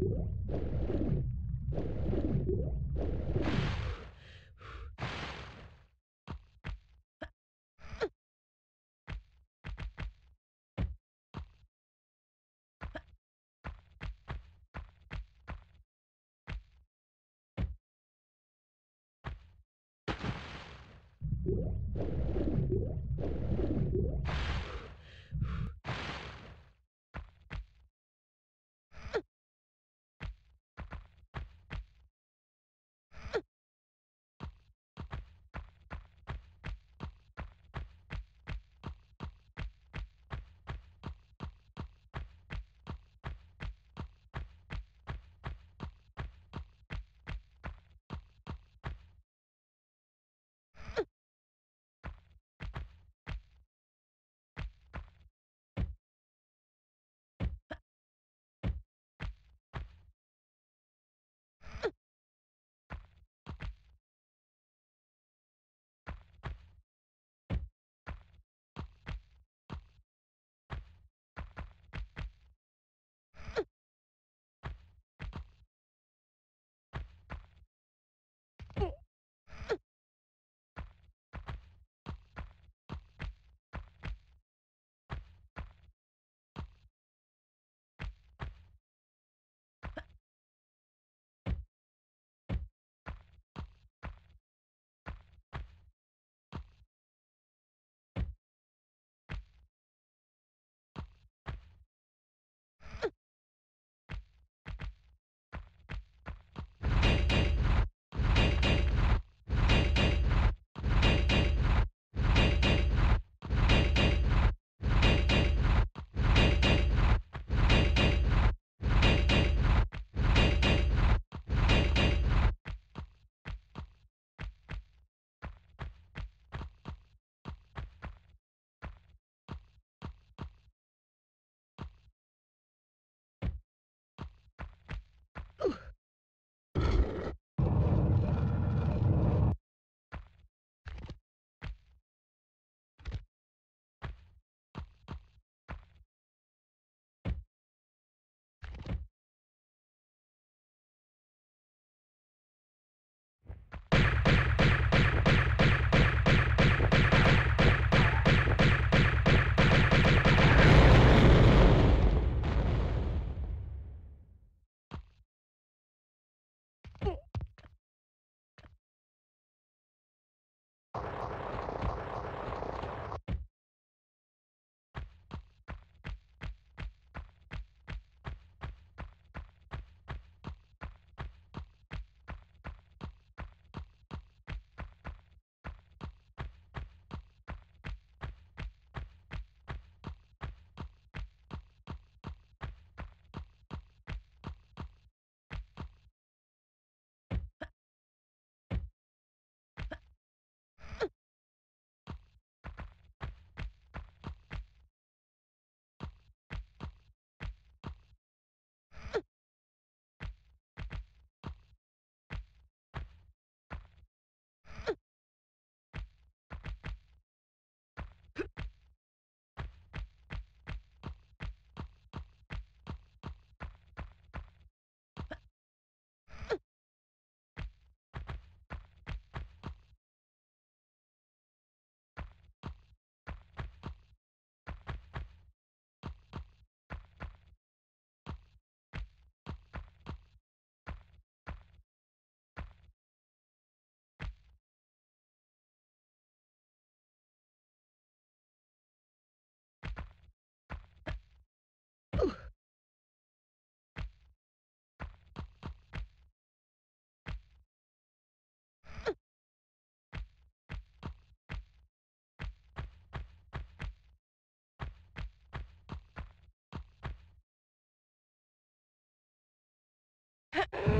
Thank you. Ha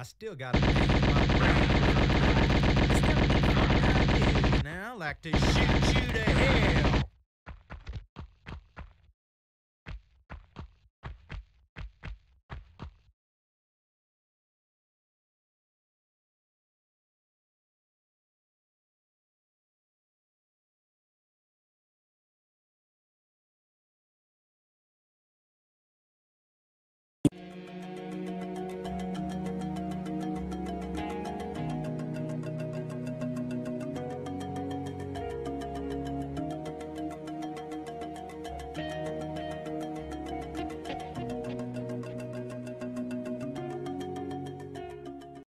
I still got brain. Now, like to shoot you to hell.